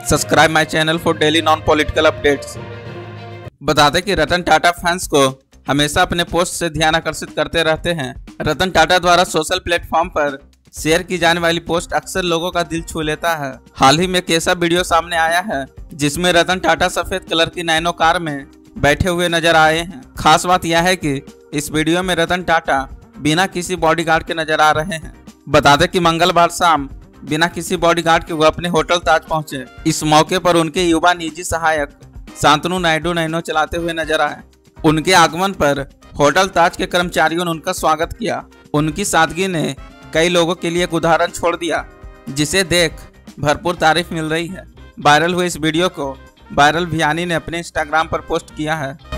Subscribe my channel for daily non political updates बता दें कि रतन टाटा फैंस को हमेशा अपने पोस्ट से ध्यान आकर्षित करते रहते हैं। रतन टाटा द्वारा सोशल प्लेटफॉर्म पर शेयर की जाने वाली पोस्ट अक्सर लोगों का दिल छू लेता है। हाल ही में एक ऐसा वीडियो सामने आया है, जिसमें रतन टाटा सफ़ेद कलर की नैनो कार में बैठे हुए नज़र आए हैं। खास बात यह है कि इस वीडियो में रतन टाटा बिना किसी बॉडीगार्ड के नज़र आ रहे हैं। बता दें कि मंगलवार शाम बिना किसी बॉडीगार्ड के वो अपने होटल ताज पहुँचे। इस मौके पर उनके युवा निजी सहायक शांतनु नायडू नैनो चलाते हुए नज़र आए। उनके आगमन पर होटल ताज के कर्मचारियों ने उनका स्वागत किया। उनकी सादगी ने कई लोगों के लिए एक उदाहरण छोड़ दिया, जिसे देख भरपूर तारीफ़ मिल रही है। वायरल हुए इस वीडियो को वायरल भियानी ने अपने इंस्टाग्राम पर पोस्ट किया है।